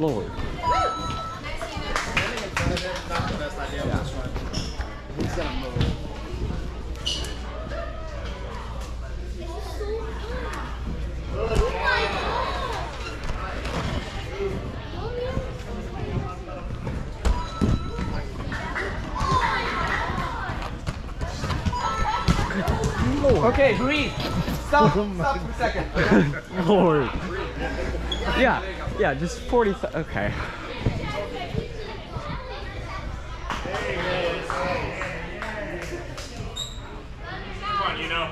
not the best idea on this one. He's gonna move. Okay, breathe. Stop. Stop for a second. Lord. Yeah, yeah, just 40. Th- okay. Come on, you know.